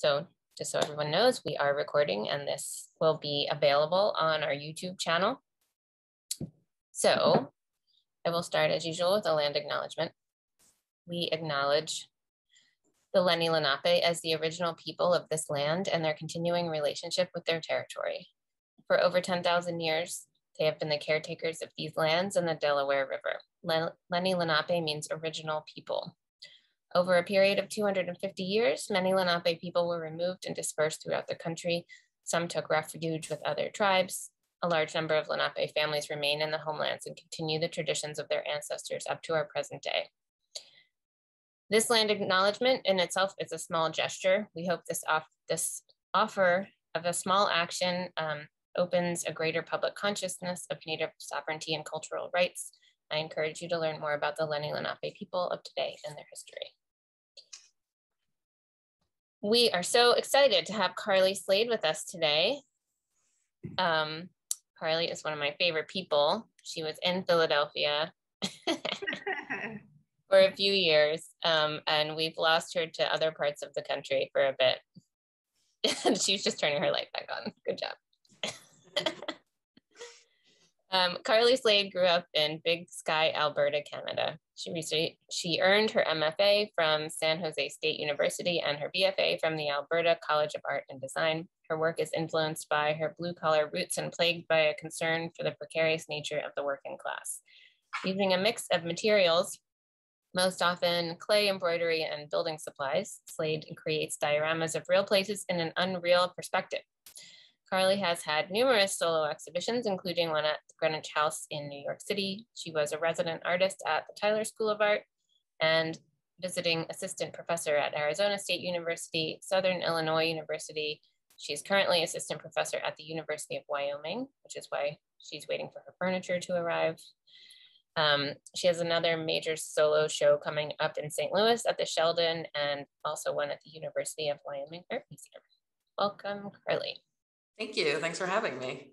So just so everyone knows, we are recording and this will be available on our YouTube channel. So I will start as usual with a land acknowledgement. We acknowledge the Lenni Lenape as the original people of this land and their continuing relationship with their territory. For over 10,000 years, they have been the caretakers of these lands and the Delaware River. Lenni Lenape means original people. Over a period of 250 years, many Lenape people were removed and dispersed throughout the country. Some took refuge with other tribes. A large number of Lenape families remain in the homelands and continue the traditions of their ancestors up to our present day. This land acknowledgement in itself is a small gesture. We hope this, off, this offer of a small action um, opens a greater public consciousness of Native sovereignty and cultural rights. I encourage you to learn more about the Lenni Lenape people of today and their history. We are so excited to have Carly Slade with us today. Um, Carly is one of my favorite people. She was in Philadelphia for a few years, um, and we've lost her to other parts of the country for a bit. and she's just turning her light back on. Good job. um, Carly Slade grew up in Big Sky, Alberta, Canada. She, she earned her MFA from San Jose State University and her BFA from the Alberta College of Art and Design. Her work is influenced by her blue collar roots and plagued by a concern for the precarious nature of the working class. Using a mix of materials, most often clay embroidery and building supplies. Slade creates dioramas of real places in an unreal perspective. Carly has had numerous solo exhibitions, including one at Greenwich House in New York City. She was a resident artist at the Tyler School of Art and visiting assistant professor at Arizona State University, Southern Illinois University. She's currently assistant professor at the University of Wyoming, which is why she's waiting for her furniture to arrive. Um, she has another major solo show coming up in St. Louis at the Sheldon and also one at the University of Wyoming Art Museum. Welcome, Carly. Thank you. Thanks for having me.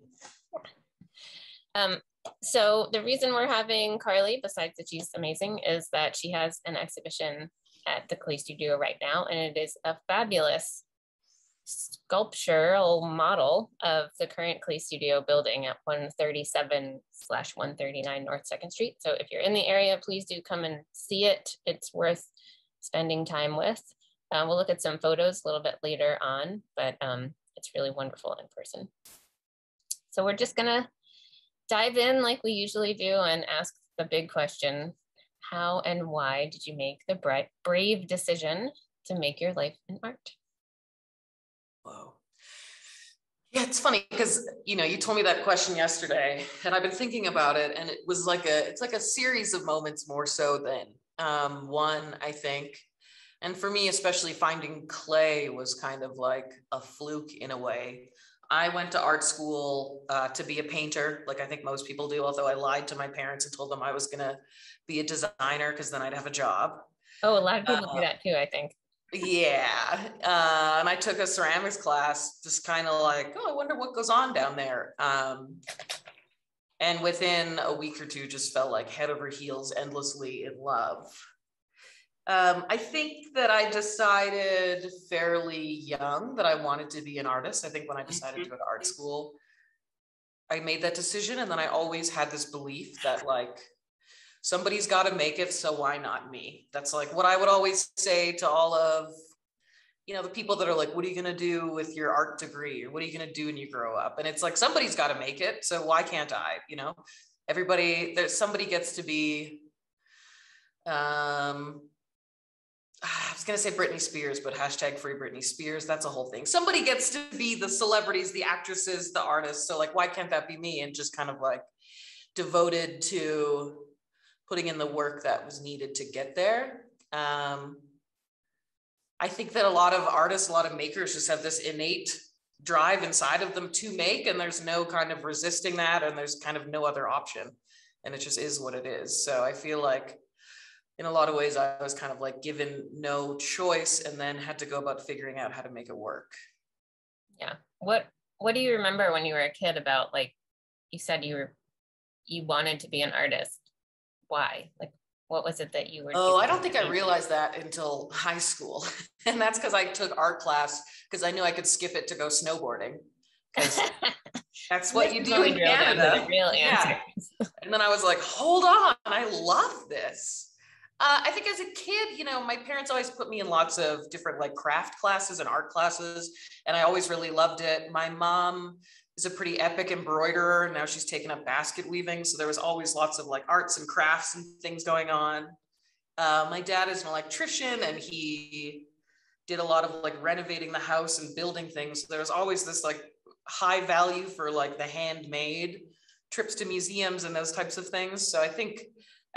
Um, so the reason we're having Carly, besides that she's amazing, is that she has an exhibition at the Clay Studio right now, and it is a fabulous sculptural model of the current Clay Studio building at 137 slash 139 North 2nd Street. So if you're in the area, please do come and see it. It's worth spending time with. Uh, we'll look at some photos a little bit later on, but um, it's really wonderful in person. So we're just gonna dive in like we usually do and ask the big question, how and why did you make the brave decision to make your life in art? Whoa. Yeah, it's funny because you know you told me that question yesterday, and I've been thinking about it, and it was like a it's like a series of moments more so than um, one. I think, and for me, especially finding clay was kind of like a fluke in a way. I went to art school uh, to be a painter, like I think most people do. Although I lied to my parents and told them I was gonna be a designer because then I'd have a job. Oh, a lot of people uh, do that too. I think yeah uh, and i took a ceramics class just kind of like oh i wonder what goes on down there um, and within a week or two just felt like head over heels endlessly in love um, i think that i decided fairly young that i wanted to be an artist. I think when i decided to go to art school i made that decision and then i always had this belief that like somebody's got to make it so why not me? That's like what i would always say to all of you know the people that are like what are you going to do with your art degree? Or what are you going to do when you grow up? And it's like somebody's got to make it so why can't i you know? Everybody there's somebody gets to be um I was gonna say Britney Spears, but hashtag free Britney Spears. That's a whole thing. Somebody gets to be the celebrities, the actresses, the artists. So like, why can't that be me? And just kind of like devoted to putting in the work that was needed to get there. Um, I think that a lot of artists, a lot of makers just have this innate drive inside of them to make, and there's no kind of resisting that, and there's kind of no other option. And it just is what it is. So I feel like in a lot of ways, I was kind of like given no choice and then had to go about figuring out how to make it work. Yeah. What what do you remember when you were a kid about like you said you were you wanted to be an artist why? Like, What was it that you were? Oh, I don't think I realized that until high school. and that's because I took art class because I knew I could skip it to go snowboarding. Because that's what you do in Canada. real yeah. And then I was like, hold on, I love this. Uh, I think as a kid, you know, my parents always put me in lots of different like craft classes and art classes, and I always really loved it. My mom is a pretty epic embroiderer. And now she's taken up basket weaving. So there was always lots of like arts and crafts and things going on. Uh, my dad is an electrician and he did a lot of like renovating the house and building things. So there was always this like high value for like the handmade trips to museums and those types of things. So I think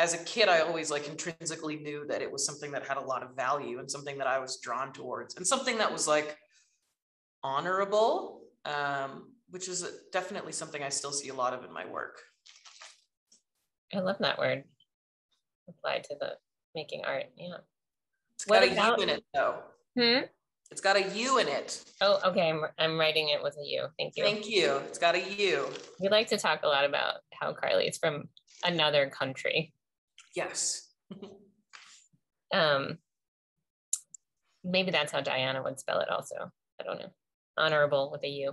as a kid, I always like intrinsically knew that it was something that had a lot of value and something that I was drawn towards and something that was like honorable. Um, which is definitely something I still see a lot of in my work. I love that word applied to the making art. Yeah. It's got what a about, U in it though. Hmm? It's got a U in it. Oh, okay. I'm, I'm writing it with a U. Thank you. Thank you. It's got a U. We like to talk a lot about how Carly is from another country. Yes. um, maybe that's how Diana would spell it also. I don't know. Honorable with a U.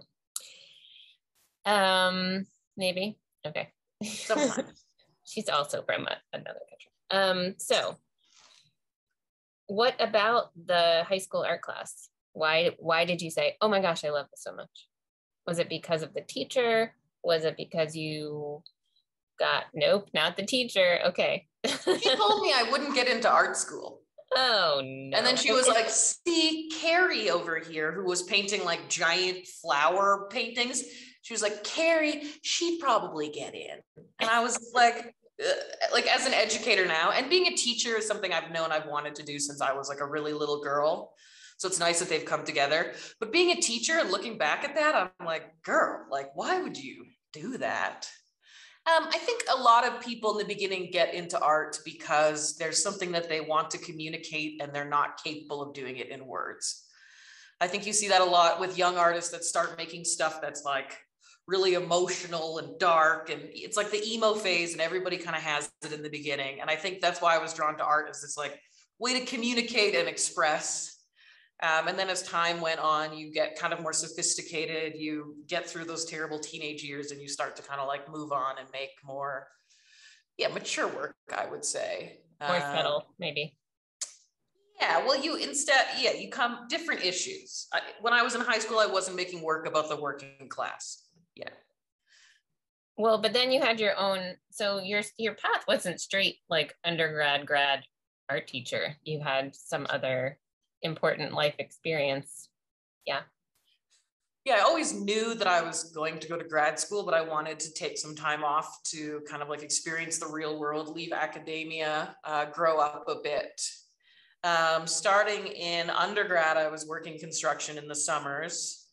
Um, maybe. Okay. She's also from a, another country. Um, so what about the high school art class? Why why did you say, "Oh my gosh, I love this so much"? Was it because of the teacher? Was it because you got nope, not the teacher. Okay. She told me I wouldn't get into art school. Oh no. And then she was like, see Carrie over here who was painting like giant flower paintings she was like, Carrie, she'd probably get in. And I was like, uh, like as an educator now, and being a teacher is something I've known I've wanted to do since I was like a really little girl. So it's nice that they've come together. But being a teacher and looking back at that, I'm like, girl, like, why would you do that? Um, I think a lot of people in the beginning get into art because there's something that they want to communicate and they're not capable of doing it in words. I think you see that a lot with young artists that start making stuff that's like really emotional and dark and it's like the emo phase and everybody kind of has it in the beginning and i think that's why i was drawn to art is this like way to communicate and express um, and then as time went on you get kind of more sophisticated you get through those terrible teenage years and you start to kind of like move on and make more yeah mature work i would say. More um, subtle maybe. Yeah, well, you instead, yeah, you come different issues. I, when I was in high school, I wasn't making work about the working class. Yeah. Well but then you had your own so your your path wasn't straight like undergrad grad art teacher. You had some other important life experience yeah yeah i always knew that i was going to go to grad school but i wanted to take some time off to kind of like experience the real world leave academia uh, grow up a bit um, starting in undergrad i was working construction in the summers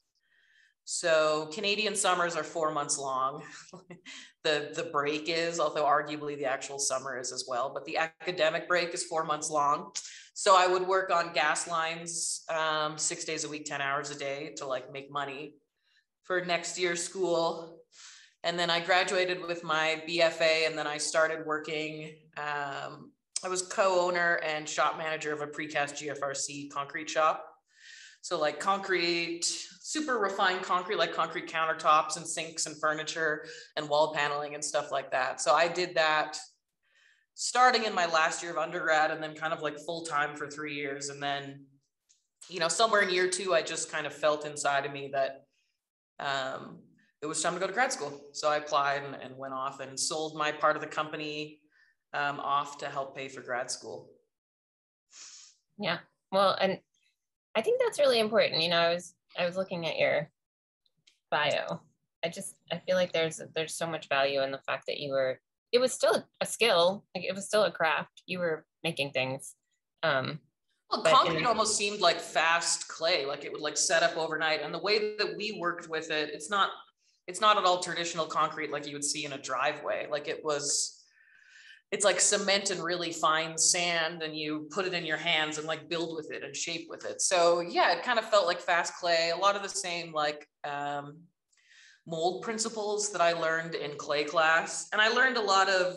so Canadian summers are four months long. the the break is, although arguably the actual summer is as well, but the academic break is four months long. So I would work on gas lines um, six days a week, 10 hours a day to like make money for next year's school. And then I graduated with my BFA and then I started working. Um, I was co-owner and shop manager of a precast GFRC concrete shop. So like concrete, super refined concrete, like concrete countertops and sinks and furniture and wall paneling and stuff like that. So I did that starting in my last year of undergrad and then kind of like full time for three years. And then, you know, somewhere in year two, I just kind of felt inside of me that um, it was time to go to grad school. So I applied and, and went off and sold my part of the company um, off to help pay for grad school. Yeah. Well, and I think that's really important. You know, I was I was looking at your bio. I just I feel like there's there's so much value in the fact that you were it was still a skill, like it was still a craft. You were making things. Um well, concrete in, almost seemed like fast clay, like it would like set up overnight. And the way that we worked with it, it's not it's not at all traditional concrete like you would see in a driveway. Like it was it's like cement and really fine sand and you put it in your hands and like build with it and shape with it so yeah it kind of felt like fast clay a lot of the same like um, mold principles that i learned in clay class and i learned a lot of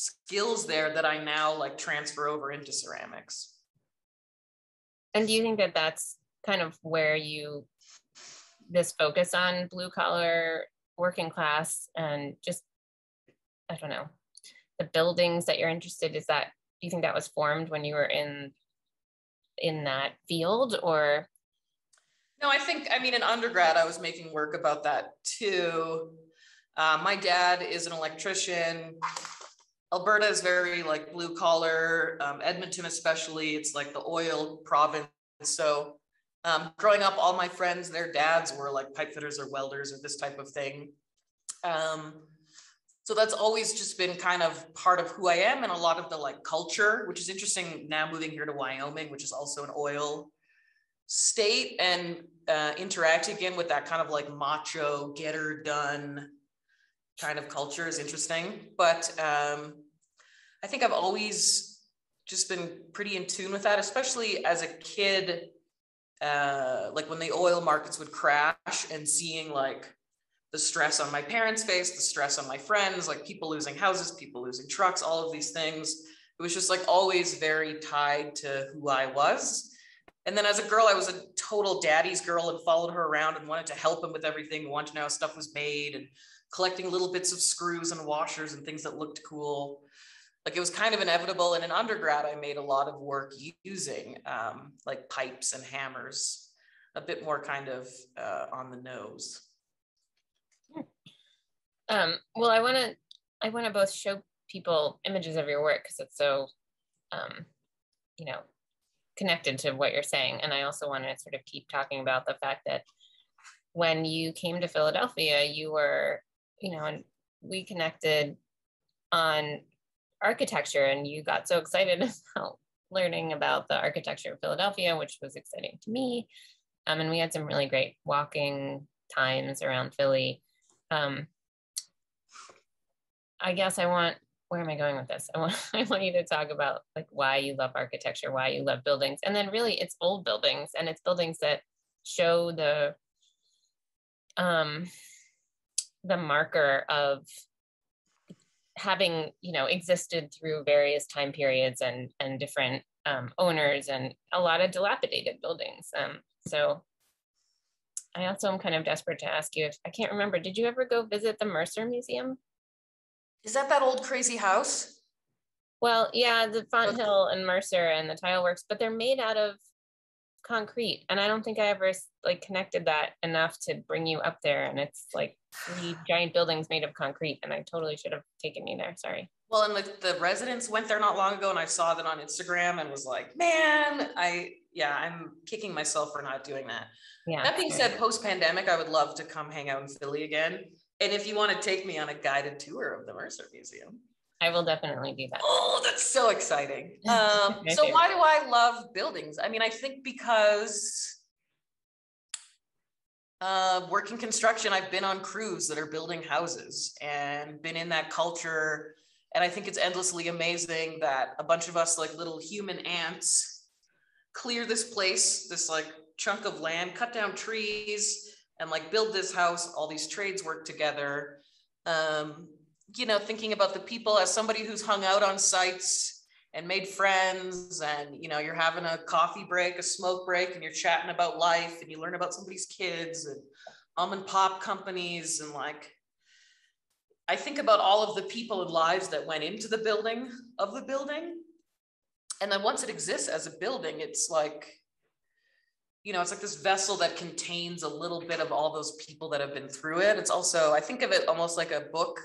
skills there that I now like transfer over into ceramics. And do you think that that's kind of where you this focus on blue collar working class and just I don't know the buildings that you're interested is that do you think that was formed when you were in in that field or no i think i mean in undergrad i was making work about that too. Uh, my dad is an electrician. Alberta is very like blue collar. Um, edmonton especially it's like the oil province. So um, growing up all my friends their dads were like pipe fitters or welders or this type of thing. Um, so that's always just been kind of part of who I am and a lot of the like culture, which is interesting now moving here to Wyoming, which is also an oil state and uh, interacting again with that kind of like macho, get her done kind of culture is interesting. But um, I think I've always just been pretty in tune with that, especially as a kid. Uh, like when the oil markets would crash and seeing like the stress on my parents' face, the stress on my friends, like people losing houses, people losing trucks, all of these things. It was just like always very tied to who I was. And then as a girl, I was a total daddy's girl and followed her around and wanted to help him with everything, wanted to know how stuff was made and collecting little bits of screws and washers and things that looked cool. Like it was kind of inevitable. And in undergrad, I made a lot of work using um, like pipes and hammers, a bit more kind of uh, on the nose. Um, well, I want to I want to both show people images of your work because it's so, um, you know, connected to what you're saying, and I also want to sort of keep talking about the fact that when you came to Philadelphia, you were, you know, and we connected on architecture, and you got so excited about learning about the architecture of Philadelphia, which was exciting to me. Um, and we had some really great walking times around Philly. Um, I guess I want where am I going with this? I want I want you to talk about like why you love architecture, why you love buildings, and then really it's old buildings and it's buildings that show the um the marker of having you know existed through various time periods and and different um, owners and a lot of dilapidated buildings. Um, so I also am kind of desperate to ask you if I can't remember. Did you ever go visit the Mercer Museum? Is that that old crazy house? Well, yeah, the Fonthill oh. and Mercer and the tile works, but they're made out of concrete. And I don't think I ever like connected that enough to bring you up there. And it's like three giant buildings made of concrete. And I totally should have taken you there. Sorry. Well, and the, the residents went there not long ago and I saw that on Instagram and was like, man, I, yeah, I'm kicking myself for not doing that. Yeah. That being said, post pandemic, I would love to come hang out in Philly again. And if you want to take me on a guided tour of the Mercer Museum, I will definitely do that. Oh, that's so exciting. Um, so, why do I love buildings? I mean, I think because uh, working construction, I've been on crews that are building houses and been in that culture. And I think it's endlessly amazing that a bunch of us, like little human ants, clear this place, this like chunk of land, cut down trees, and like build this house all these trades work together. Um, you know thinking about the people as somebody who's hung out on sites and made friends and you know you're having a coffee break a smoke break and you're chatting about life and you learn about somebody's kids and mom and pop companies and like i think about all of the people and lives that went into the building of the building. And then once it exists as a building it's like you know, it's like this vessel that contains a little bit of all those people that have been through it. It's also, I think of it almost like a book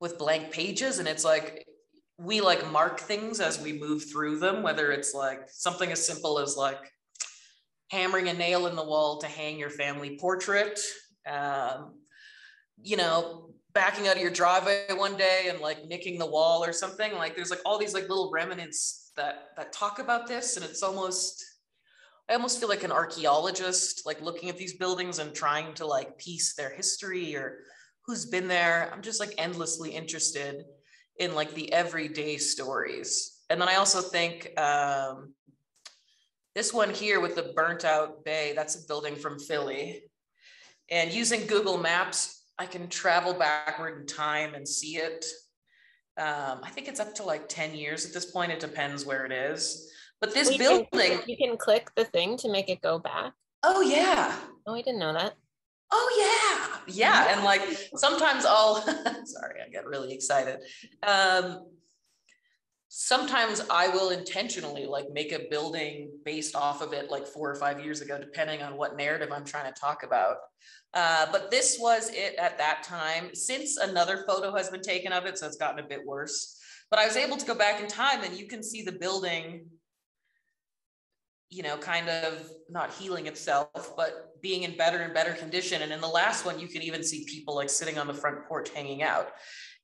with blank pages. And it's like we like mark things as we move through them, whether it's like something as simple as like hammering a nail in the wall to hang your family portrait. Um, you know, backing out of your driveway one day and like nicking the wall or something. Like there's like all these like little remnants that that talk about this. And it's almost I almost feel like an archaeologist, like looking at these buildings and trying to like piece their history or who's been there. I'm just like endlessly interested in like the everyday stories. And then I also think um, this one here with the burnt out bay, that's a building from Philly. And using Google Maps, I can travel backward in time and see it. Um, I think it's up to like 10 years at this point. It depends where it is. But this You building, can, you can click the thing to make it go back. oh yeah. Oh, I didn't know that. Oh yeah. Yeah. And like sometimes I'll sorry, I get really excited. Um sometimes I will intentionally like make a building based off of it like four or five years ago, depending on what narrative I'm trying to talk about. Uh, but this was it at that time. Since another photo has been taken of it, so it's gotten a bit worse. But I was able to go back in time and you can see the building, you know, kind of not healing itself, but being in better and better condition. And in the last one, you can even see people like sitting on the front porch hanging out.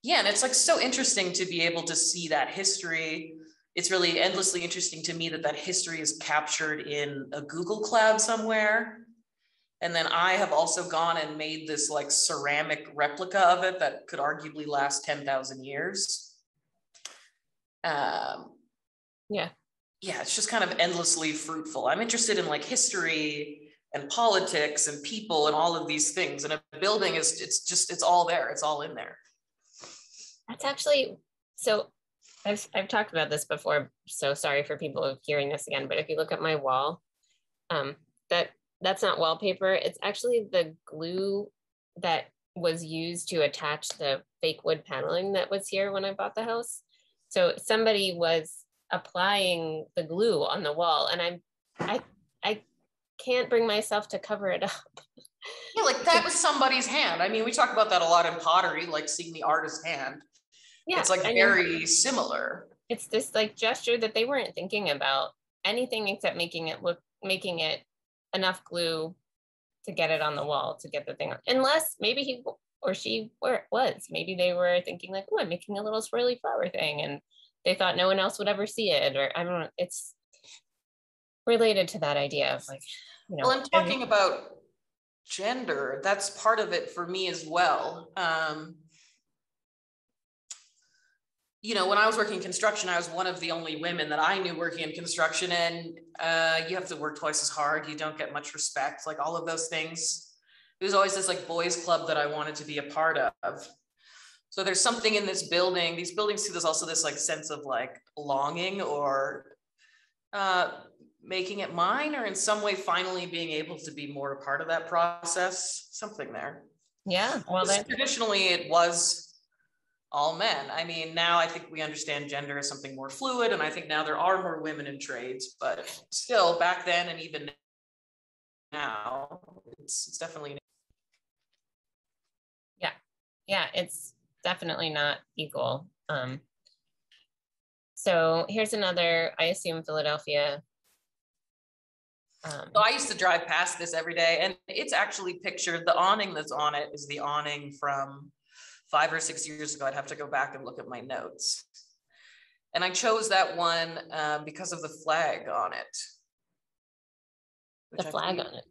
Yeah, and it's like so interesting to be able to see that history. It's really endlessly interesting to me that that history is captured in a Google Cloud somewhere. And then I have also gone and made this like ceramic replica of it that could arguably last 10,000 years. Um, Yeah. Yeah, it's just kind of endlessly fruitful. I'm interested in like history and politics and people and all of these things. And a building is, it's just, it's all there. It's all in there. That's actually so. I've I've talked about this before, so sorry for people hearing this again. But if you look at my wall, um, that that's not wallpaper. It's actually the glue that was used to attach the fake wood paneling that was here when I bought the house. So somebody was applying the glue on the wall, and I'm I I can't bring myself to cover it up. Yeah, like that was somebody's hand. I mean, we talk about that a lot in pottery, like seeing the artist's hand. Yeah, it's like I very similar. it's this like gesture that they weren't thinking about anything except making it look making it enough glue to get it on the wall to get the thing on. unless maybe he or she were was maybe they were thinking like oh i'm making a little swirly flower thing and they thought no one else would ever see it or i don't know it's related to that idea of like you know Well, I'm talking about gender. That's part of it for me as well. Um, you know, when I was working in construction, I was one of the only women that I knew working in construction, and uh, you have to work twice as hard. You don't get much respect, like all of those things. It was always this like boys' club that I wanted to be a part of. So there's something in this building. These buildings too. there's also this like sense of like longing or uh, making it mine, or in some way finally being able to be more a part of that process. Something there. yeah well then traditionally it was all men. I mean, now I think we understand gender as something more fluid, and I think now there are more women in trades, but still back then and even now, it's, it's definitely Yeah, yeah it's definitely not equal um so here's another i assume philadelphia um, So I used to drive past this every day, and it's actually pictured. The awning that's on it is the awning from five or six years ago. I'd have to go back and look at my notes. And I chose that one uh, because of the flag on it. the flag believe- on it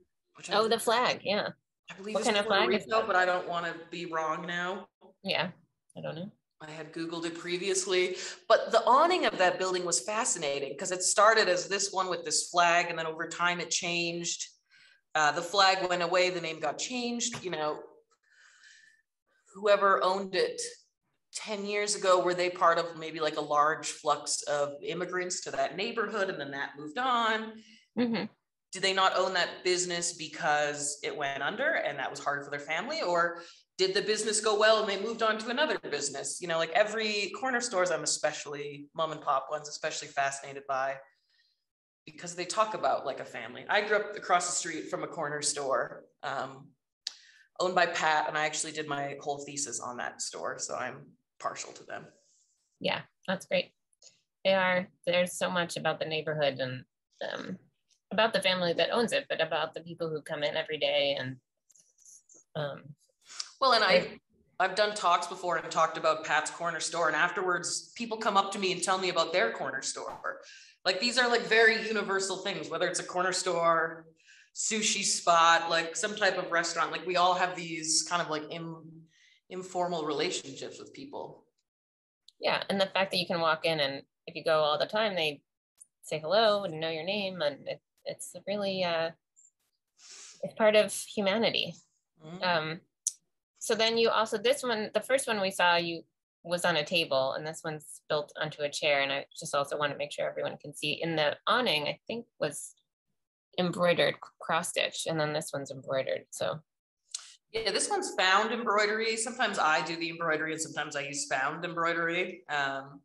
oh the flag yeah I believe what it's kind of flag Rico, but I don't want to be wrong now. Yeah i don't know I had Googled it previously, but the awning of that building was fascinating because it started as this one with this flag, and then over time it changed. Uh, the flag went away, the name got changed. You know, whoever owned it 10 years ago, were they part of maybe like a large flux of immigrants to that neighborhood, and then that moved on? hmm did they not own that business because it went under and that was hard for their family or did the business go well and they moved on to another business? You know like every corner stores i'm especially mom and pop ones especially fascinated by because they talk about like a family. I grew up across the street from a corner store um, owned by pat and i actually did my whole thesis on that store so i'm partial to them. Yeah that's great. They are there's so much about the neighborhood and um, about the family that owns it but about the people who come in every day and um, Well, and I, I've done talks before and talked about Pat's corner store, and afterwards, people come up to me and tell me about their corner store. Like these are like very universal things, whether it's a corner store, sushi spot, like some type of restaurant. Like we all have these kind of like Im, informal relationships with people. yeah and the fact that you can walk in and if you go all the time they say hello and know your name and it, it's really uh it's part of humanity Mhm. um so then you also this one the first one we saw you was on a table and this one's built onto a chair. And I just also want to make sure everyone can see in the awning, I think was embroidered cross stitch and then this one's embroidered. So yeah, this one's found embroidery. Sometimes I do the embroidery and sometimes I use found embroidery. Um,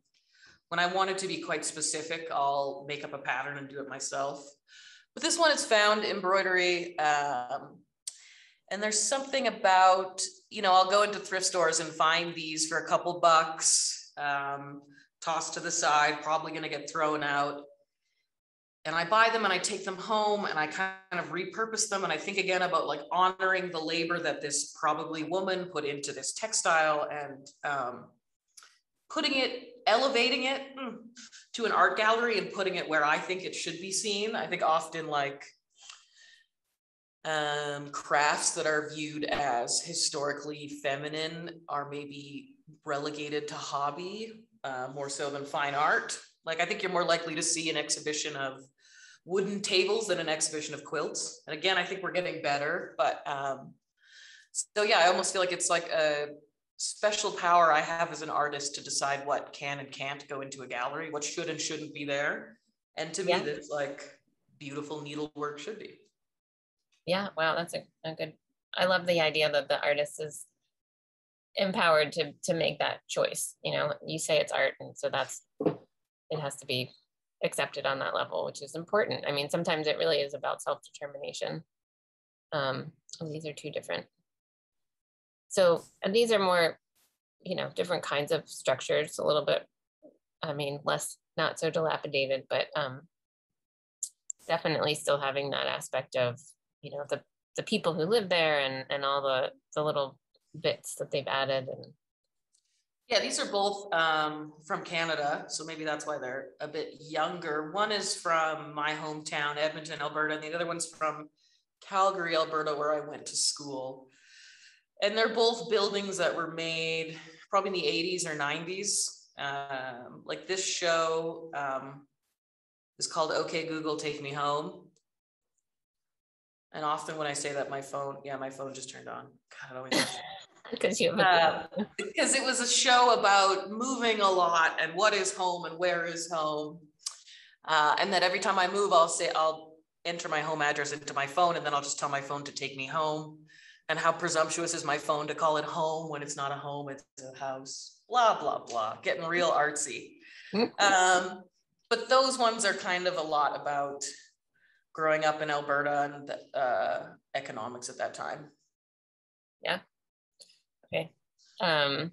when I want it to be quite specific, I'll make up a pattern and do it myself. But this one is found embroidery. Um, and there's something about, you know, I'll go into thrift stores and find these for a couple bucks, um, tossed to the side, probably going to get thrown out. And I buy them and I take them home and I kind of repurpose them. And I think again about like honoring the labor that this probably woman put into this textile and um, putting it, elevating it hmm, to an art gallery and putting it where I think it should be seen. I think often like um, crafts that are viewed as historically feminine are maybe relegated to hobby uh, more so than fine art. Like I think you're more likely to see an exhibition of wooden tables than an exhibition of quilts. And again, I think we're getting better, but um, so yeah, I almost feel like it's like a special power I have as an artist to decide what can and can't go into a gallery, what should and shouldn't be there. And to yeah. me, that's like beautiful needlework should be yeah wow that's a, a good i love the idea that the artist is empowered to to make that choice you know you say it's art and so that's it has to be accepted on that level which is important. I mean sometimes it really is about self-determination. Um these are two different so and these are more you know different kinds of structures a little bit i mean less not so dilapidated but um definitely still having that aspect of you know the the people who live there and and all the the little bits that they've added and yeah these are both um, from canada so maybe that's why they're a bit younger. One is from my hometown edmonton alberta and the other one's from calgary alberta where i went to school. And they're both buildings that were made probably in the 80s or 90s um, like this show um, is called okay google take me home and often when I say that, my phone, yeah, my phone just turned on. God, always. Because you uh, because it was a show about moving a lot and what is home and where is home, uh, and that every time I move, I'll say I'll enter my home address into my phone, and then I'll just tell my phone to take me home. And how presumptuous is my phone to call it home when it's not a home, it's a house. Blah blah blah. Getting real artsy. um, but those ones are kind of a lot about growing up in Alberta and uh, economics at that time. Yeah. Okay. Um,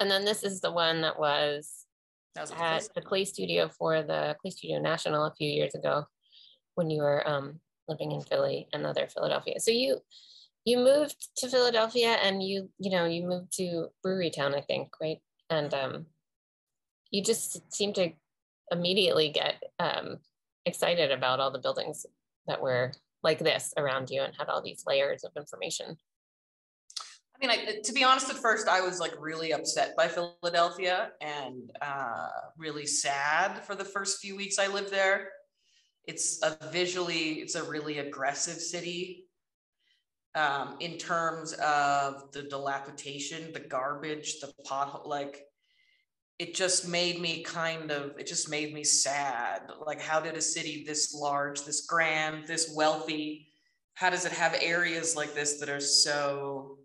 and then this is the one that was, that was at the Clay Studio for the Clay Studio National a few years ago when you were um, living in Philly and other Philadelphia. So you you moved to Philadelphia and you you know you moved to Brewery Town, I think, right? And um, you just seem to immediately get um, excited about all the buildings that were like this around you and had all these layers of information? I mean, I, to be honest, at first I was like really upset by Philadelphia and uh, really sad for the first few weeks I lived there. It's a visually, it's a really aggressive city um, in terms of the dilapidation, the garbage, the pothole. Like it just made me kind of it just made me sad. Like how did a city this large this grand this wealthy how does it have areas like this that are so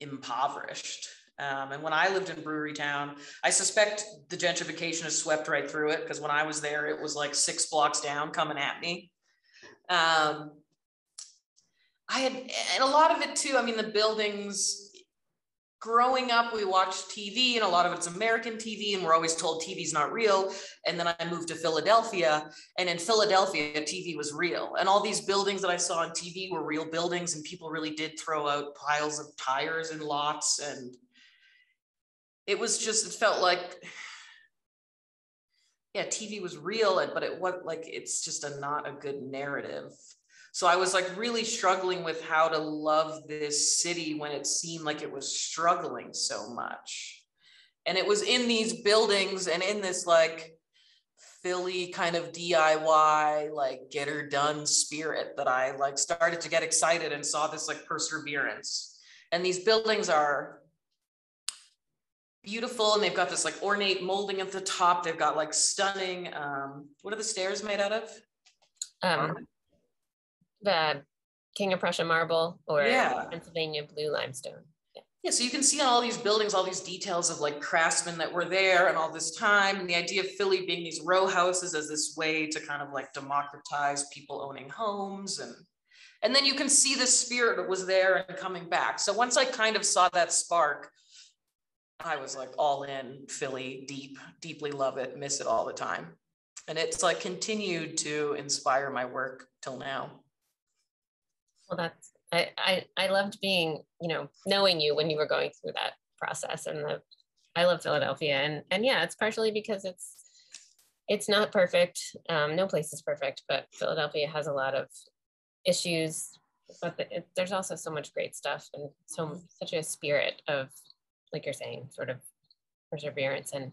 impoverished? Um, and when i lived in brewery town i suspect the gentrification has swept right through it because when i was there it was like six blocks down coming at me. Um, i had and a lot of it too i mean the buildings growing up, we watched TV and a lot of it's American TV, and we're always told TV's not real. And then I moved to Philadelphia, and in Philadelphia, TV was real. And all these buildings that I saw on TV were real buildings, and people really did throw out piles of tires in lots. And it was just, it felt like, yeah, TV was real, but it was like, it's just a not a good narrative. So I was like really struggling with how to love this city when it seemed like it was struggling so much. And it was in these buildings and in this like Philly kind of DIY, like get her done spirit that I like started to get excited and saw this like perseverance. And these buildings are beautiful and they've got this like ornate molding at the top. They've got like stunning, um, what are the stairs made out of? Um, the King of Prussia marble or Yeah. Pennsylvania blue limestone. Yeah, so you can see on all these buildings, all these details of like craftsmen that were there and all this time, and the idea of Philly being these row houses as this way to kind of like democratize people owning homes and and then you can see the spirit that was there and coming back. So once I kind of saw that spark, I was like all in Philly, deep, deeply love it, miss it all the time. And it's like continued to inspire my work till now. Well, that's I, I I loved being you know knowing you when you were going through that process and the I love Philadelphia and and yeah it's partially because it's it's not perfect um, no place is perfect but Philadelphia has a lot of issues but the, it, there's also so much great stuff and so such a spirit of like you're saying sort of perseverance and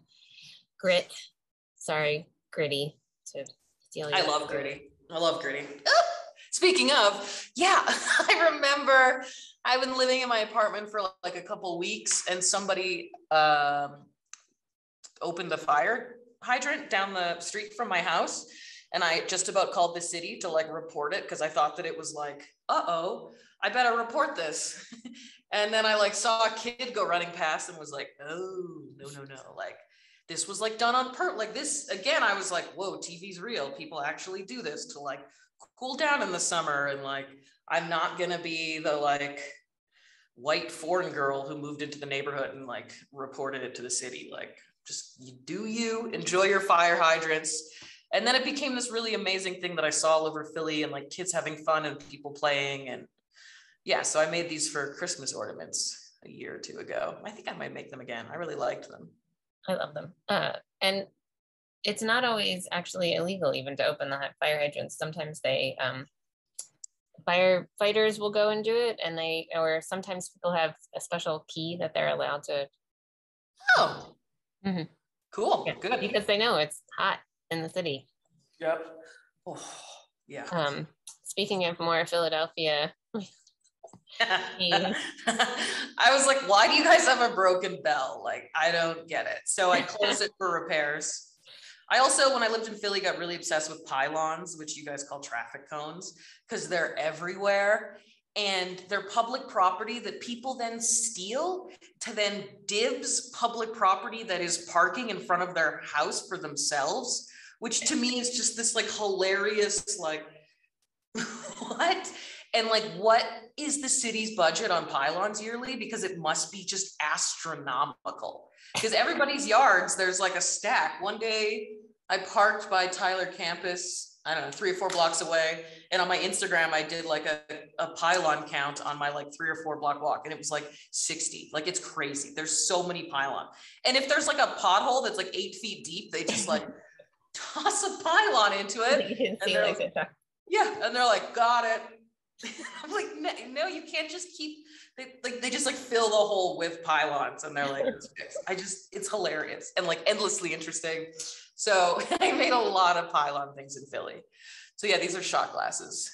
grit sorry gritty to steal I love gritty. I love gritty. Speaking of, yeah, I remember I've been living in my apartment for like a couple weeks and somebody um, opened a fire hydrant down the street from my house. And I just about called the city to like report it because I thought that it was like, uh oh, I better report this. and then I like saw a kid go running past and was like, oh, no, no, no. Like, this was like done on purpose. Like this again, I was like, whoa, TV's real. People actually do this to like cool down in the summer. And like, I'm not gonna be the like white foreign girl who moved into the neighborhood and like reported it to the city. Like, just you do you enjoy your fire hydrants. And then it became this really amazing thing that I saw all over Philly and like kids having fun and people playing. And yeah, so I made these for Christmas ornaments a year or two ago. I think I might make them again. I really liked them. I love them. Uh, and it's not always actually illegal even to open the fire hydrants. Sometimes they, um, firefighters will go and do it and they, or sometimes people have a special key that they're allowed to, Oh, Mhm. cool. Yeah, Good. because they know it's hot in the city. Yep. Oh, yeah. Um, speaking of more Philadelphia. I was like, why do you guys have a broken bell? Like, I don't get it. So I closed it for repairs. I also, when I lived in Philly, got really obsessed with pylons, which you guys call traffic cones, because they're everywhere and they're public property that people then steal to then dibs public property that is parking in front of their house for themselves, which to me is just this like hilarious, like, what? And like, what is the city's budget on pylons yearly? Because it must be just astronomical. Because everybody's yards, there's like a stack. One day I parked by Tyler campus, I don't know, three or four blocks away. And on my Instagram, I did like a, a pylon count on my like three or four block walk. And it was like 60. Like it's crazy. There's so many pylon. And if there's like a pothole that's like eight feet deep, they just like toss a pylon into it. and they're like like- Yeah, and they're like, got it. I'm like, no, no, you can't just keep. They like they just like fill the hole with pylons, and they're like. I just it's hilarious and like endlessly interesting. So I made a lot of pylon things in Philly. So yeah, these are shot glasses.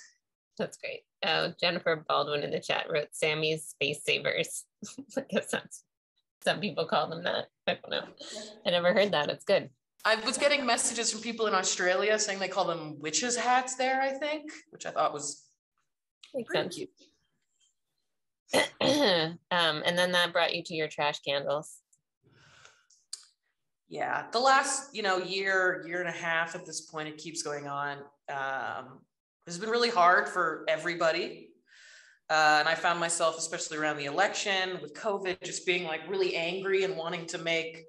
That's great. Uh, Jennifer Baldwin in the chat wrote Sammy's Space Savers. I guess that's some people call them that. I don't know. I never heard that. It's good. I was getting messages from people in Australia saying they call them witches hats there. I think, which I thought was Makes pretty sense. cute. um, and then that brought you to your trash candles. Yeah the last you know year year and a half at this point it keeps going on. Um it's been really hard for everybody. Uh, and i found myself especially around the election with covid just being like really angry and wanting to make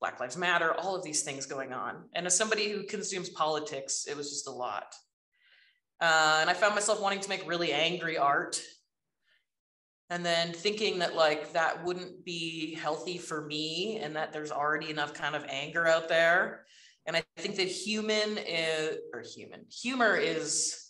black lives matter all of these things going on. And as somebody who consumes politics it was just a lot. Uh, and i found myself wanting to make really angry art and then thinking that like that wouldn't be healthy for me and that there's already enough kind of anger out there. And i think that human is or human humor is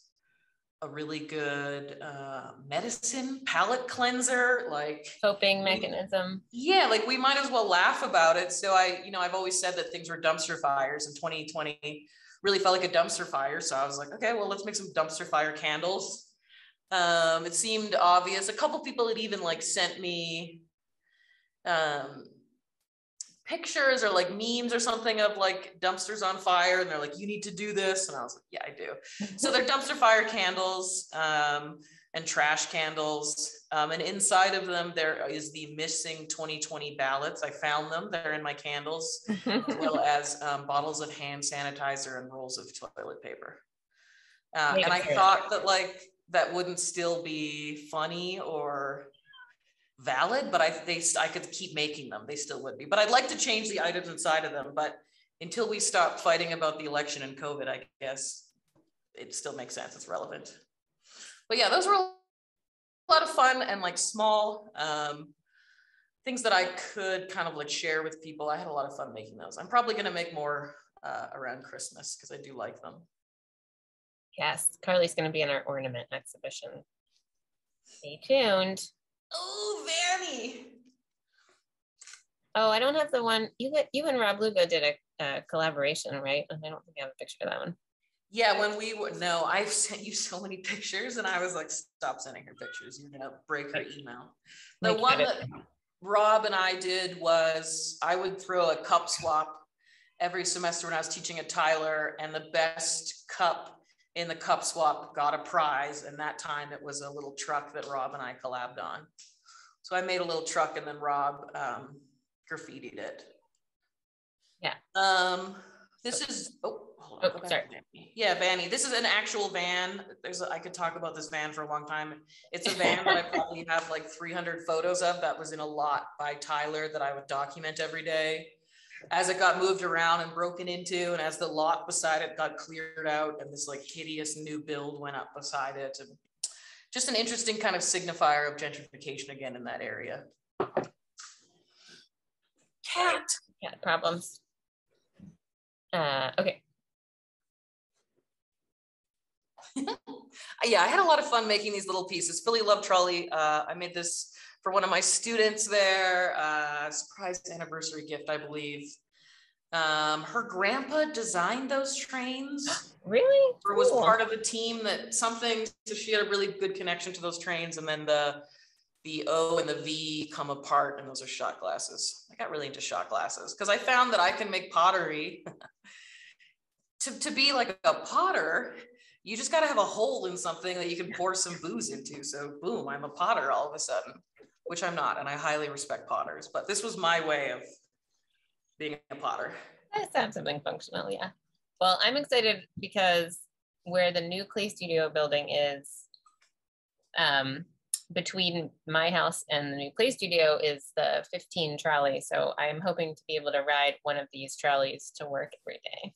a really good uh, medicine palate cleanser like Coping mechanism. yeah like we might as well laugh about it. So i you know i've always said that things were dumpster fires and 2020 really felt like a dumpster fire. So i was like okay well let's make some dumpster fire candles um, it seemed obvious. A couple people had even like sent me um, pictures or like memes or something of like dumpsters on fire and they're like you need to do this and i was like yeah i do. So they're dumpster fire candles um, and trash candles um, and inside of them there is the missing 2020 ballots. I found them. They're in my candles as well as um, bottles of hand sanitizer and rolls of toilet paper. Uh, and i thought that like that wouldn't still be funny or valid, but I they I could keep making them. They still would be. But I'd like to change the items inside of them. But until we stop fighting about the election and COVID, I guess it still makes sense. It's relevant. But yeah, those were a lot of fun and like small um, things that I could kind of like share with people. I had a lot of fun making those. I'm probably going to make more uh, around Christmas because I do like them. Yes, Carly's going to be in our ornament exhibition. Stay tuned. Oh, Vanny. Oh, I don't have the one. You you and Rob Lugo did a, collaboration, right? And I don't think I have a picture of that one. Yeah, when we were no, I've sent you so many pictures, and I was like, stop sending her pictures. You're gonna break her email. The one that Rob and I did was I would throw a cup swap every semester when I was teaching at Tyler, and the best cup in the cup swap got a prize. And that time it was a little truck that Rob and I collabed on. So I made a little truck and then Rob um, graffitied it. Yeah. Um, this is, oh, hold on. Oh, sorry. Yeah, Vanny. This is an actual van. There's, a, I could talk about this van for a long time. It's a van that I probably have like 300 photos of that was in a lot by Tyler that I would document every day as it got moved around and broken into, and as the lot beside it got cleared out, and this like hideous new build went up beside it, and just an interesting kind of signifier of gentrification again in that area. Cat. Cat problems. Uh, okay. yeah, I had a lot of fun making these little pieces. Philly Love Trolley. Uh, I made this for one of my students there, uh, surprise anniversary gift, I believe. Um, her grandpa designed those trains. Really? Or was part of the team that something, so she had a really good connection to those trains. And then the the O and the V come apart, and those are shot glasses. I got really into shot glasses because I found that I can make pottery. to, to be like a potter, you just got to have a hole in something that you can pour some booze into. So, boom, I'm a potter all of a sudden which I'm not, and I highly respect potters, but this was my way of being a potter. I have something functional, yeah. Well, I'm excited because where the new clay studio building is, um, between my house and the new clay studio is the 15 trolley. So I'm hoping to be able to ride one of these trolleys to work every day.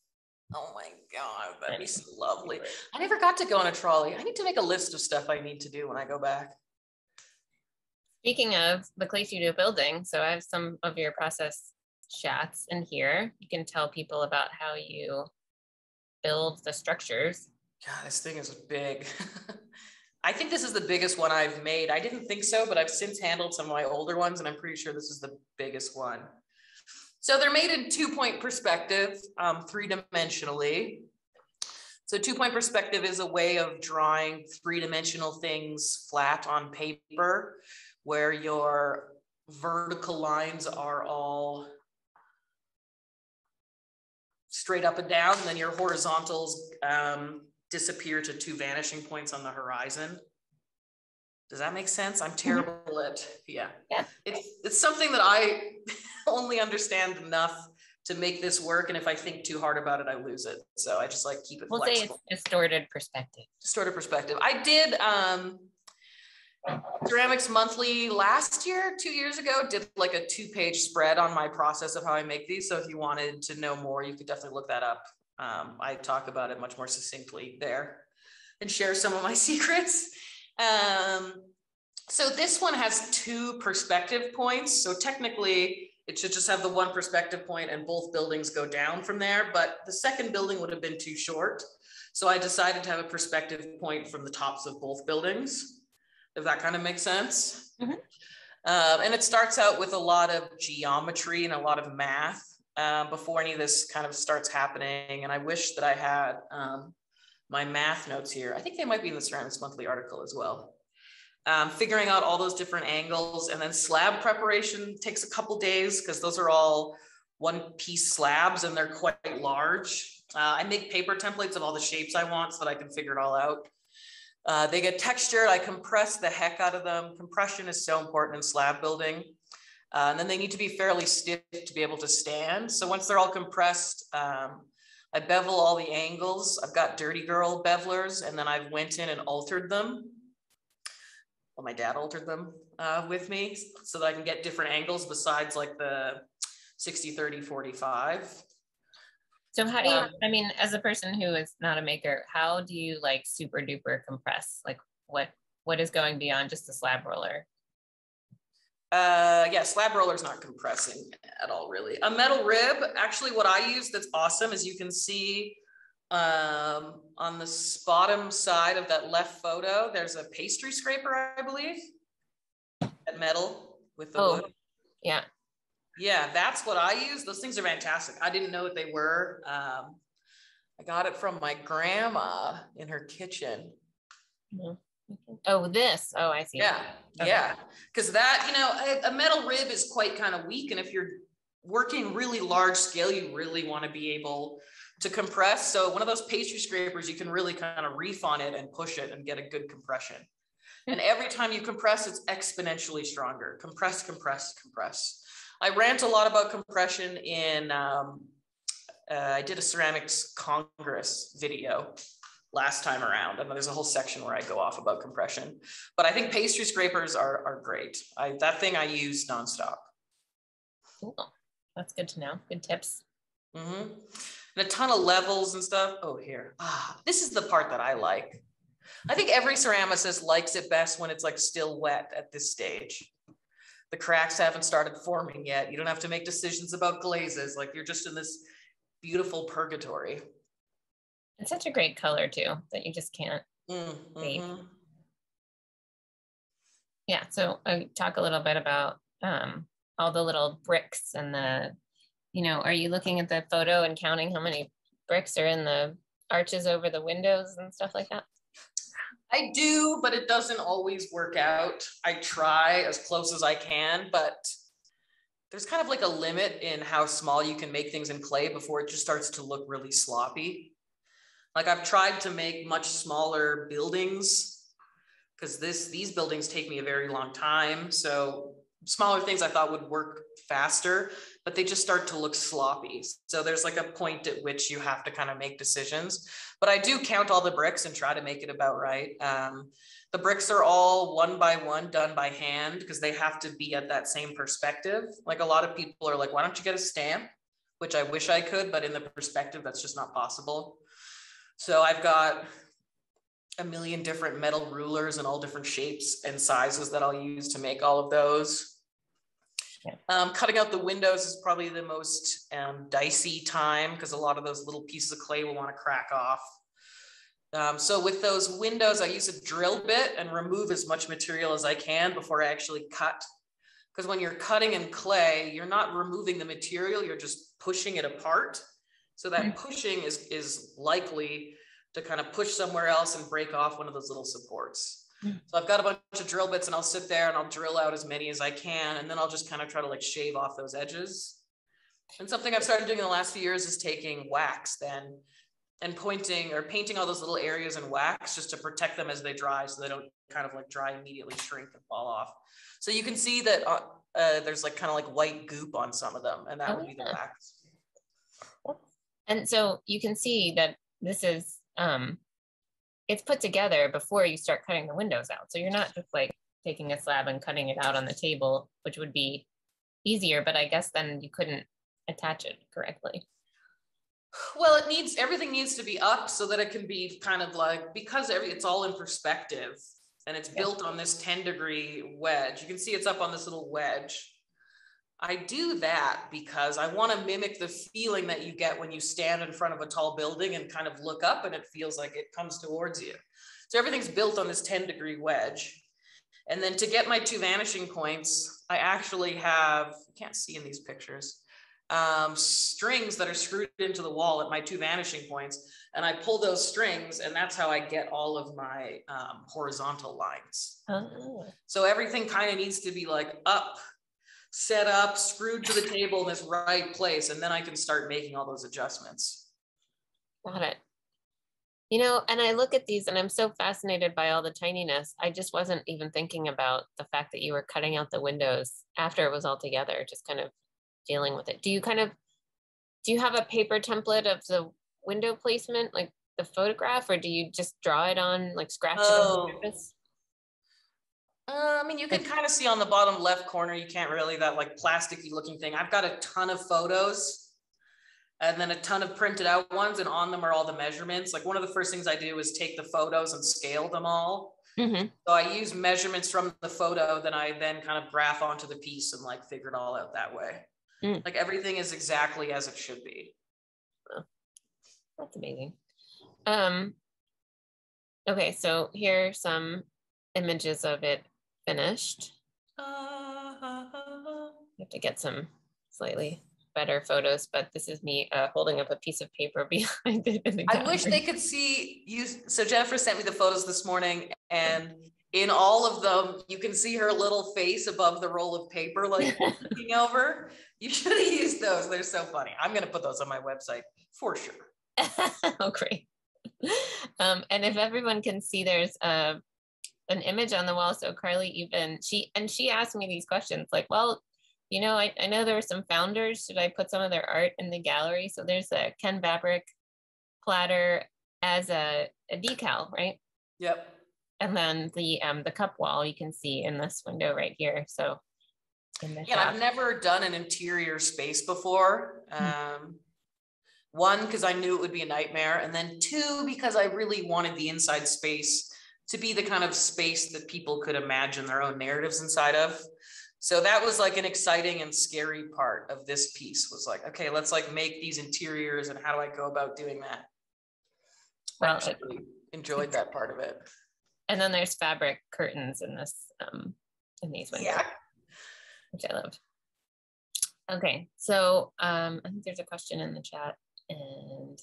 Oh my God, that'd be so lovely. I never got to go on a trolley. I need to make a list of stuff I need to do when I go back. Speaking of the Clay Studio building, so I have some of your process shots in here. You can tell people about how you build the structures. God, this thing is big. I think this is the biggest one I've made. I didn't think so, but I've since handled some of my older ones, and I'm pretty sure this is the biggest one. So they're made in two point perspective, um, three dimensionally. So two point perspective is a way of drawing three dimensional things flat on paper where your vertical lines are all straight up and down, and then your horizontals um, disappear to two vanishing points on the horizon. Does that make sense? I'm mm-hmm. terrible at yeah. Yeah. It's it's something that I only understand enough to make this work, and if I think too hard about it, I lose it. So I just like keep it. We'll flexible. say it's distorted perspective. Distorted perspective. I did um, Ceramics Monthly last year, two years ago, did like a two page spread on my process of how I make these. So if you wanted to know more, you could definitely look that up. Um, I talk about it much more succinctly there and share some of my secrets. Um, so this one has two perspective points. So technically, it should just have the one perspective point and both buildings go down from there. But the second building would have been too short. So I decided to have a perspective point from the tops of both buildings if that kind of makes sense. Mm-hmm. Uh, and it starts out with a lot of geometry and a lot of math uh, before any of this kind of starts happening. And I wish that I had um, my math notes here. I think they might be in the Ceramics Monthly article as well. Um, figuring out all those different angles and then slab preparation takes a couple days because those are all one piece slabs and they're quite large. Uh, I make paper templates of all the shapes I want so that I can figure it all out. Uh, they get textured. I compress the heck out of them. Compression is so important in slab building. Uh, and then they need to be fairly stiff to be able to stand. So once they're all compressed, um, I bevel all the angles. I've got Dirty Girl bevelers, and then I've went in and altered them. Well, my dad altered them uh, with me so that I can get different angles besides like the 60, 30, 45. So how do you, um, I mean, as a person who is not a maker, how do you like super duper compress? Like what, what is going beyond just a slab roller? Uh, yeah, slab roller is not compressing at all, really. A metal rib, actually what I use that's awesome is you can see um, on the bottom side of that left photo, there's a pastry scraper, I believe, that metal with the oh, wood. Yeah. Yeah, that's what I use. Those things are fantastic. I didn't know what they were. Um, I got it from my grandma in her kitchen. Mm-hmm. Oh, this. Oh, I see. Yeah. Okay. Yeah. Because that, you know, a, a metal rib is quite kind of weak. And if you're working really large scale, you really want to be able to compress. So one of those pastry scrapers, you can really kind of reef on it and push it and get a good compression. and every time you compress, it's exponentially stronger. Compress, compress, compress. I rant a lot about compression in, um, uh, I did a ceramics congress video last time around. And there's a whole section where I go off about compression. But I think pastry scrapers are, are great. I, that thing I use nonstop. Cool. That's good to know. Good tips. Mm-hmm. And a ton of levels and stuff. Oh, here. Ah, this is the part that I like. I think every ceramicist likes it best when it's like still wet at this stage. The cracks haven't started forming yet. You don't have to make decisions about glazes. Like you're just in this beautiful purgatory. It's such a great color too that you just can't mm-hmm. Yeah. So I talk a little bit about um, all the little bricks and the, you know, are you looking at the photo and counting how many bricks are in the arches over the windows and stuff like that? I do, but it doesn't always work out. I try as close as I can, but there's kind of like a limit in how small you can make things in clay before it just starts to look really sloppy. Like I've tried to make much smaller buildings because this these buildings take me a very long time. So smaller things I thought would work faster, but they just start to look sloppy. So there's like a point at which you have to kind of make decisions. But I do count all the bricks and try to make it about right. Um, the bricks are all one by one done by hand because they have to be at that same perspective. Like a lot of people are like, why don't you get a stamp? Which I wish I could, but in the perspective, that's just not possible. So I've got a million different metal rulers and all different shapes and sizes that I'll use to make all of those. Um, cutting out the windows is probably the most um, dicey time because a lot of those little pieces of clay will want to crack off. Um, so with those windows, I use a drill bit and remove as much material as I can before I actually cut. Because when you're cutting in clay, you're not removing the material, you're just pushing it apart. So that mm-hmm. pushing is, is likely to kind of push somewhere else and break off one of those little supports. Mm-hmm. So I've got a bunch of drill bits and I'll sit there and I'll drill out as many as I can. And then I'll just kind of try to like shave off those edges. And something I've started doing in the last few years is taking wax then and pointing or painting all those little areas in wax just to protect them as they dry so they don't kind of like dry immediately shrink and fall off. So you can see that uh, uh, there's like kind of like white goop on some of them and that oh, would be the wax. And so you can see that this is, um, it's put together before you start cutting the windows out. So you're not just like taking a slab and cutting it out on the table, which would be easier, but I guess then you couldn't attach it correctly. Well, it needs everything needs to be up so that it can be kind of like because every it's all in perspective and it's yeah. built on this 10 degree wedge. You can see it's up on this little wedge. I do that because I want to mimic the feeling that you get when you stand in front of a tall building and kind of look up and it feels like it comes towards you. So everything's built on this 10 degree wedge. And then to get my two vanishing points, I actually have, you can't see in these pictures, um, strings that are screwed into the wall at my two vanishing points. And I pull those strings and that's how I get all of my um, horizontal lines. Oh. So everything kind of needs to be like up set up, screwed to the table in this right place, and then I can start making all those adjustments. Got it. You know, and I look at these and I'm so fascinated by all the tininess. I just wasn't even thinking about the fact that you were cutting out the windows after it was all together, just kind of dealing with it. Do you kind of do you have a paper template of the window placement, like the photograph, or do you just draw it on, like scratch oh. it on oh. the oh. surface? Uh, I mean, you can kind of see on the bottom left corner, you can't really, that like plasticky looking thing. I've got a ton of photos and then a ton of printed out ones and on them are all the measurements. Like one of the first things i do is take the photos and scale them all. Mm-hmm. so i use measurements from the photo then i then kind of graph onto the piece and like figure it all out that way. Mm. like everything is exactly as it should be. That's amazing. Um okay so here are some images of it finished uh, have to get some slightly better photos, but this is me uh, holding up a piece of paper behind it. The I wish they could see you. So Jennifer sent me the photos this morning, and in all of them, you can see her little face above the roll of paper, like looking over. You should have used those. They're so funny. I'm going to put those on my website for sure. oh, great. Um, and if everyone can see, there's uh, an image on the wall. So Carly even she and she asked me these questions like, well, you know, I, I know there were some founders. Should I put some of their art in the gallery? So there's a Ken Vavrek platter as a, a decal, right? Yep. And then the um the cup wall you can see in this window right here. So yeah, shop. I've never done an interior space before. Hmm. Um, one because I knew it would be a nightmare, and then two because I really wanted the inside space to be the kind of space that people could imagine their own narratives inside of. So that was like an exciting and scary part of this piece was like okay let's like make these interiors and how do i go about doing that? Well, I actually enjoyed that part of it. And then there's fabric curtains in this um in these windows yeah. which i love. Okay so um i think there's a question in the chat and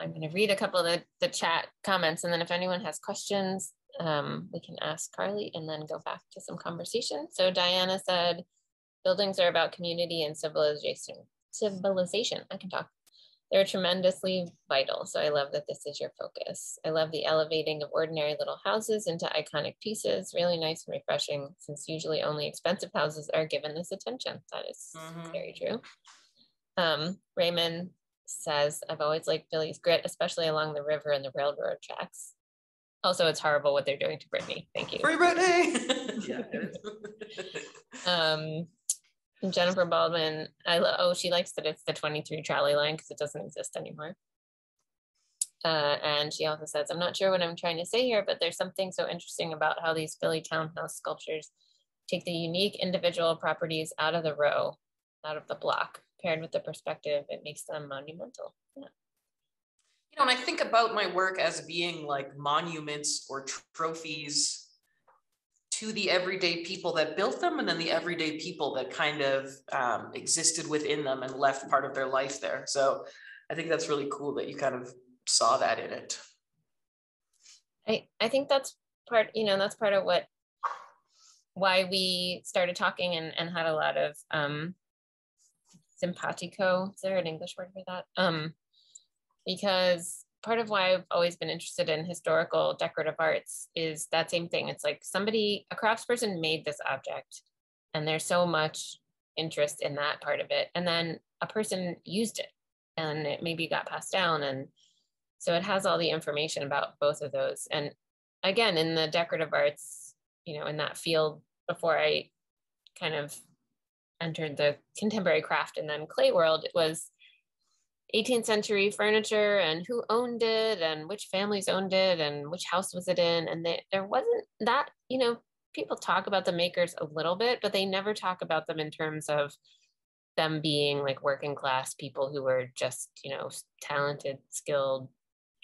i'm going to read a couple of the, the chat comments and then if anyone has questions um, we can ask Carly and then go back to some conversation. So Diana said, buildings are about community and civilization. Civilization, I can talk. They're tremendously vital. So I love that this is your focus. I love the elevating of ordinary little houses into iconic pieces. Really nice and refreshing since usually only expensive houses are given this attention. That is mm-hmm. very true. Um, Raymond says, I've always liked Philly's grit, especially along the river and the railroad tracks. Also, it's horrible what they're doing to Britney. Thank you. Free Britney. um, Jennifer Baldwin. I lo- oh, she likes that it's the 23 trolley line because it doesn't exist anymore. Uh, and she also says, I'm not sure what I'm trying to say here, but there's something so interesting about how these Philly townhouse sculptures take the unique individual properties out of the row, out of the block, paired with the perspective, it makes them monumental. Yeah you know, and I think about my work as being like monuments or trophies to the everyday people that built them and then the everyday people that kind of um, existed within them and left part of their life there. So I think that's really cool that you kind of saw that in it. I, I think that's part, you know, that's part of what, why we started talking and, and had a lot of um, simpatico. Is there an English word for that? Um, because part of why I've always been interested in historical decorative arts is that same thing. It's like somebody, a craftsperson made this object, and there's so much interest in that part of it. And then a person used it and it maybe got passed down. And so it has all the information about both of those. And again, in the decorative arts, you know, in that field before I kind of entered the contemporary craft and then clay world, it was 18th century furniture and who owned it and which families owned it and which house was it in. And they, there wasn't that you know people talk about the makers a little bit but they never talk about them in terms of them being like working class people who were just you know talented skilled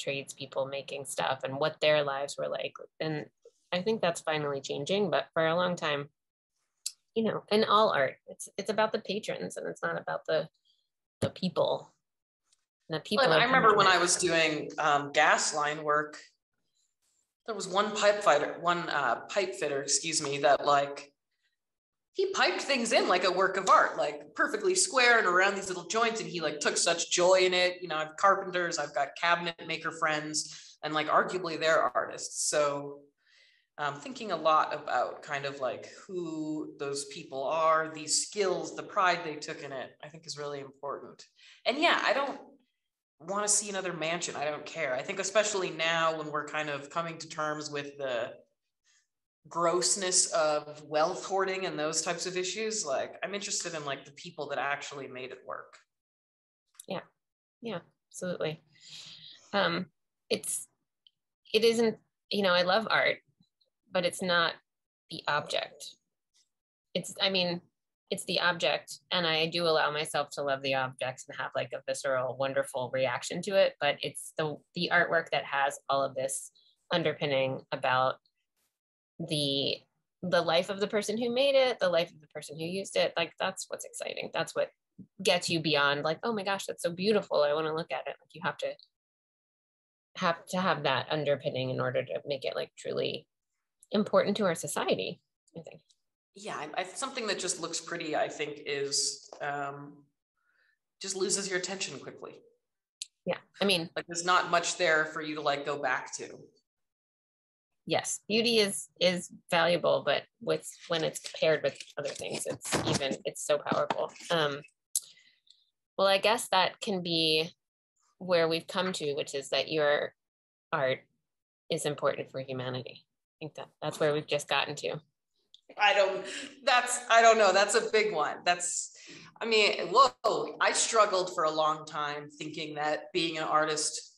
tradespeople making stuff and what their lives were like. And i think that's finally changing but for a long time you know in all art it's it's about the patrons and it's not about the the people the people. Well, I remember when I was doing um, gas line work, there was one pipe fighter, one uh, pipe fitter, excuse me, that like he piped things in like a work of art, like perfectly square and around these little joints. And he like took such joy in it. You know, I've carpenters, I've got cabinet maker friends, and like arguably they're artists. So um, thinking a lot about kind of like who those people are, these skills, the pride they took in it, I think is really important. And yeah, I don't want to see another mansion. I don't care. I think especially now when we're kind of coming to terms with the grossness of wealth hoarding and those types of issues, like I'm interested in like the people that actually made it work. Yeah. Yeah, absolutely. Um it's it isn't, you know, I love art but it's not the object. It's, I mean, it's the object, and I do allow myself to love the objects and have like a visceral, wonderful reaction to it. But it's the the artwork that has all of this underpinning about the the life of the person who made it, the life of the person who used it. Like that's what's exciting. That's what gets you beyond like, oh my gosh, that's so beautiful. I want to look at it. Like you have to have to have that underpinning in order to make it like truly important to our society, I think. Yeah, I, I, something that just looks pretty, I think, is um, just loses your attention quickly. Yeah, I mean, like there's not much there for you to like go back to. Yes, beauty is is valuable, but with when it's paired with other things, it's even it's so powerful. Um, well, I guess that can be where we've come to, which is that your art is important for humanity think that that's where we've just gotten to. I don't, that's, I don't know. That's a big one. That's, I mean, whoa, I struggled for a long time thinking that being an artist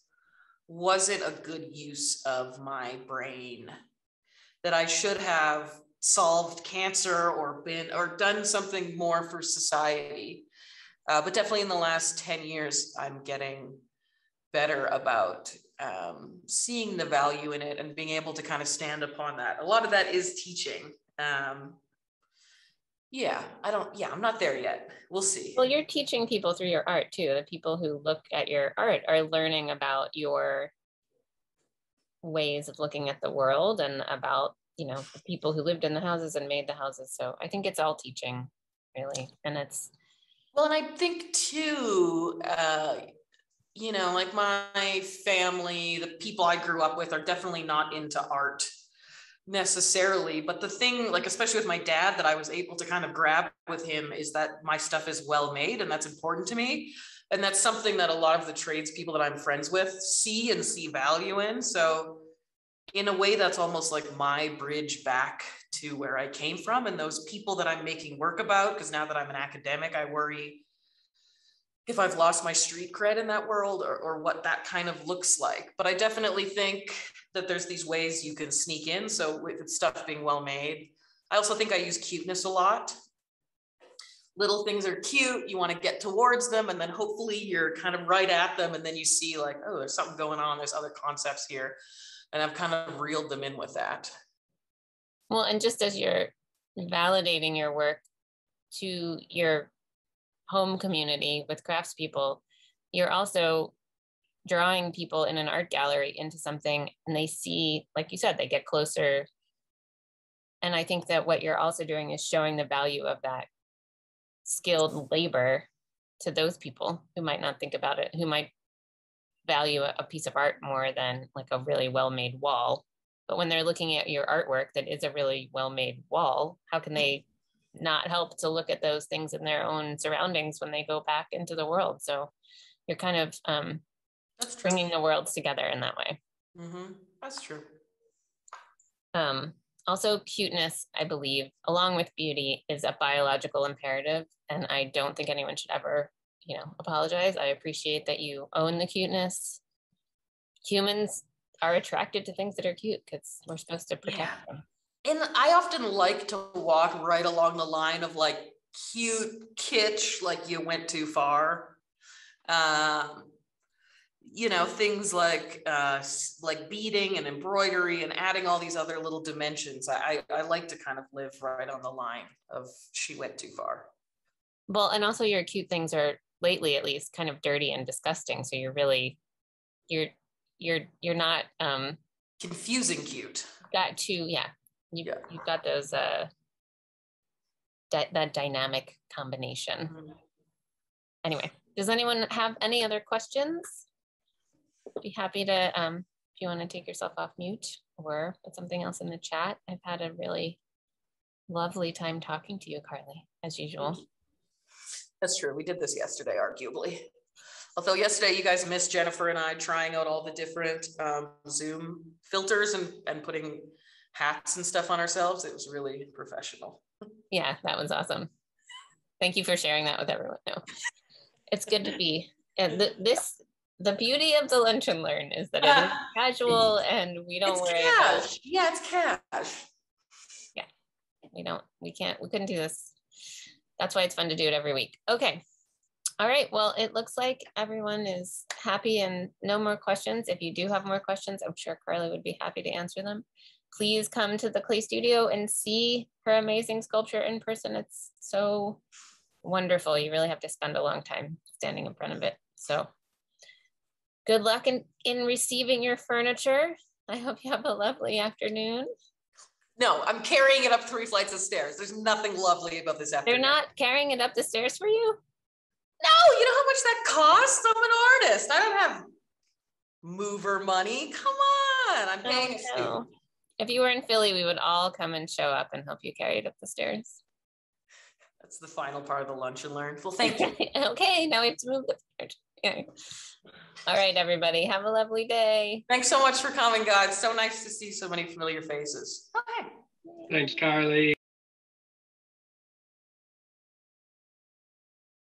wasn't a good use of my brain, that I should have solved cancer or been, or done something more for society. Uh, but definitely in the last 10 years, I'm getting better about um, seeing the value in it and being able to kind of stand upon that. A lot of that is teaching. Um, yeah, I don't, yeah, I'm not there yet. We'll see. Well, you're teaching people through your art too. The people who look at your art are learning about your ways of looking at the world and about, you know, the people who lived in the houses and made the houses. So I think it's all teaching, really. And it's, well, and I think too, uh, you know, like my family, the people I grew up with are definitely not into art necessarily. But the thing, like, especially with my dad, that I was able to kind of grab with him is that my stuff is well made and that's important to me. And that's something that a lot of the tradespeople that I'm friends with see and see value in. So, in a way, that's almost like my bridge back to where I came from and those people that I'm making work about. Because now that I'm an academic, I worry if I've lost my street cred in that world or, or what that kind of looks like. But I definitely think that there's these ways you can sneak in. So with stuff being well made, I also think I use cuteness a lot. Little things are cute. You want to get towards them, and then hopefully you're kind of right at them, and then you see like, oh, there's something going on. There's other concepts here, and I've kind of reeled them in with that. Well, and just as you're validating your work to your home community with craftspeople, you're also drawing people in an art gallery into something and they see, like you said, they get closer. And I think that what you're also doing is showing the value of that skilled labor to those people who might not think about it, who might value a piece of art more than like a really well made wall. But when they're looking at your artwork that is a really well made wall, how can mm-hmm. they not help to look at those things in their own surroundings when they go back into the world. So you're kind of um, That's bringing the worlds together in that way. Mm-hmm. That's true. Um, also, cuteness, I believe, along with beauty, is a biological imperative. And I don't think anyone should ever, you know, apologize. I appreciate that you own the cuteness. Humans are attracted to things that are cute because we're supposed to protect yeah. them and I often like to walk right along the line of like cute kitsch, like you went too far. Um, you know, things like uh, like beading and embroidery and adding all these other little dimensions. I, I like to kind of live right on the line of she went too far. Well, and also your cute things are lately at least kind of dirty and disgusting. So you're really you're you're you're not um confusing cute. Got two, yeah. You, Yeah. You've got those, uh, di- that dynamic combination. Mhm. Anyway, does anyone have any other questions? Be happy to, um, if you want to take yourself off mute or put something else in the chat. I've had a really lovely time talking to you, Carly, as usual. That's true. We did this yesterday, arguably. Although yesterday you guys missed Jennifer and I trying out all the different um, Zoom filters and, and putting hats and stuff on ourselves. It was really professional. Yeah, that was awesome. Thank you for sharing that with everyone. No, it's good to be. And th- this, the beauty of the lunch and learn is that it is casual and we don't It's worry about. Yeah, it's cash. Yeah, we don't we can't we couldn't do this that's why it's fun to do it every week okay all right well it looks like everyone is happy and no more questions if you do have more questions i'm sure carly would be happy to answer them please come to the clay studio and see her amazing sculpture in person it's so wonderful you really have to spend a long time standing in front of it so good luck in in receiving your furniture i hope you have a lovely afternoon No, I'm carrying it up three flights of stairs. There's nothing lovely about this afternoon. they're not carrying it up the stairs for you No, you know how much that costs? I'm an artist. I don't have mover money. Come on. I'm Oh, paying a no. Fee. If you were in Philly, we would all come and show up and help you carry it up the stairs. That's the final part of the lunch and learn. Well, thank you. okay, now we have to move the furniture. Yeah. All right, everybody. Have a lovely day. Thanks so much for coming, guys. So nice to see so many familiar faces. Okay. Thanks, Carly.